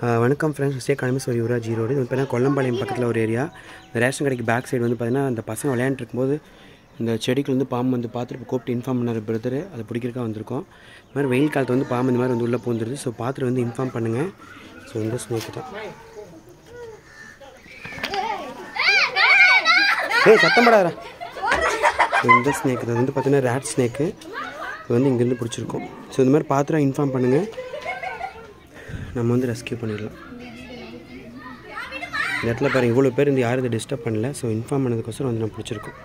வணக்கம் friends stay காலமி ஒரு யுவராஜ் ஈரோடு இது வந்து பார்த்தீங்கன்னா கொல்லம்பாளையம் பக்கத்தில் ஒரு ஏரியா இந்த ரேஷன் கடைக்கு பேக் சைடு வந்து பார்த்தீங்கன்னா அந்த பசங்க விளையாண்டுருக்கும்போது இந்த செடிக்கு வந்து பாம்பு வந்து பார்த்துட்டு கூப்பிட்டு இன்ஃபார்ம் பண்ணார் பிரதர் அதை பிடிக்கிறக்கா வந்திருக்கோம். இந்த மாதிரி வெயில் காலத்து வந்து பாம்பு இந்த மாதிரி வந்து உள்ளே போந்துருது. ஸோ பார்த்துட்டு வந்து இன்ஃபார்ம் பண்ணுங்கள் ஸோ இந்த ஸ்னேக் தான். ஏய் சத்தம் படாதா. இந்த ஸ்னேக் இது வந்து பார்த்தீங்கன்னா ரேட் ஸ்னேக்கு இது வந்து இங்கேருந்து பிடிச்சிருக்கோம். ஸோ இந்த மாதிரி பார்த்துட்டு இன்ஃபார்ம் பண்ணுங்கள் நம்ம வந்து ரெஸ்கியூ பண்ணிடலாம். இந்த இடத்துல பாருங்கள் இவ்வளோ பேர் இந்த யாரும் இதை டிஸ்டர்ப் பண்ணல. ஸோ இன்ஃபார்ம் பண்ணதுக்கோசரம் வந்து நம்ம பிடிச்சிருக்கோம்.